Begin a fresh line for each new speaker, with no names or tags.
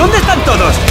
¿Dónde están todos?